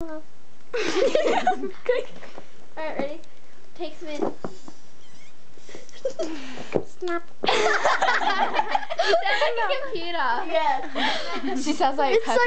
Hello. Alright, ready? Take some in. Snap. That's like a computer. Yes. She sounds like It's a